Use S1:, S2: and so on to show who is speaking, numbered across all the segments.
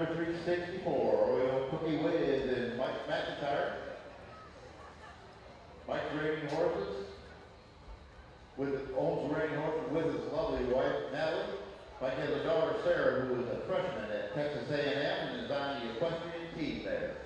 S1: number 364, Oreo Cookie Whiz and Mike McEntire. Mike's racing horses with owns racing horses with his lovely wife Natalie. Mike has a daughter Sarah who is a freshman at Texas A&M and is on the equestrian team there.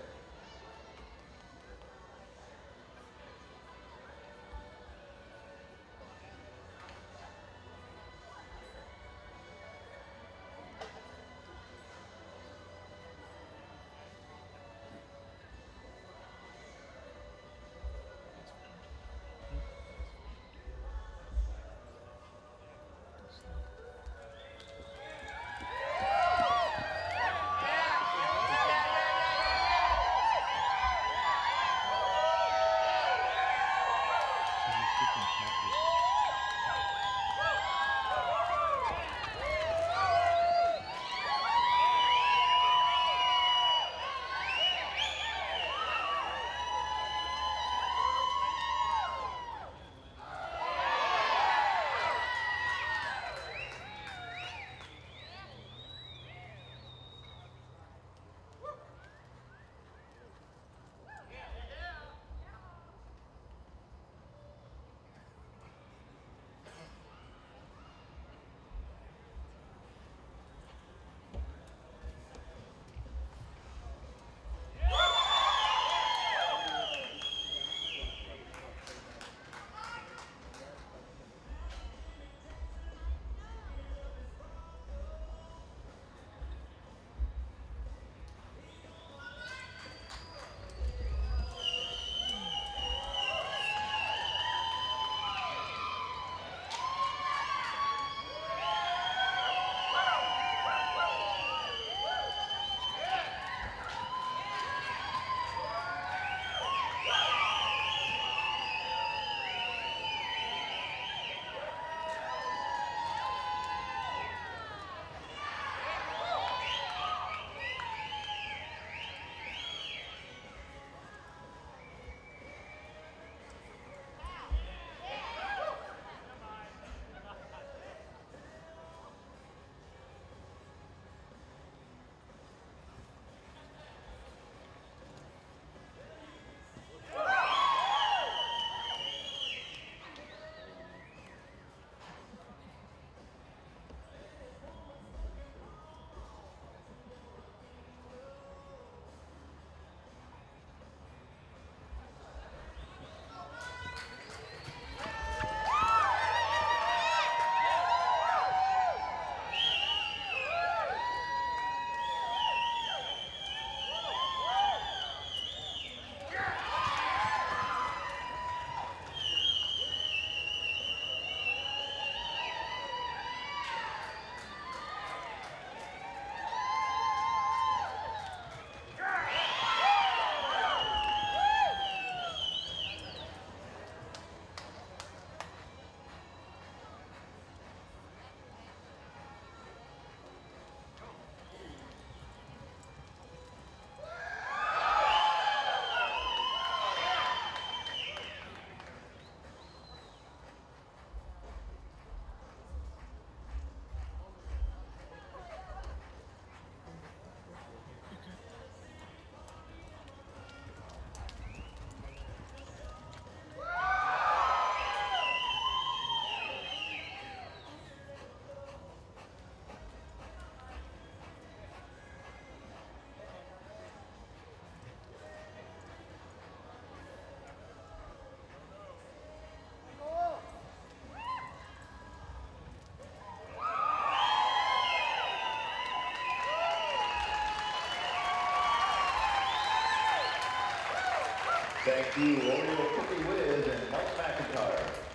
S1: Thank you, Oreo Cookie Whiz and Mike McEntire.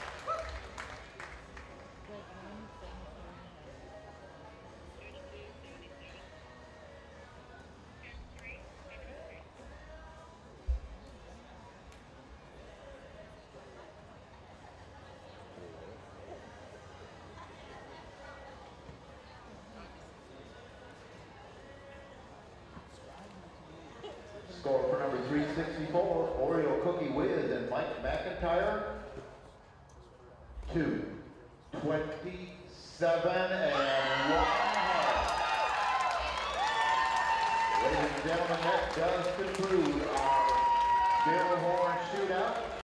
S1: Score for number 364, Oreo Cookie Whiz and Mike McEntire. Two, 27 and one half. and gentlemen, that does conclude our Bill Horn shootout.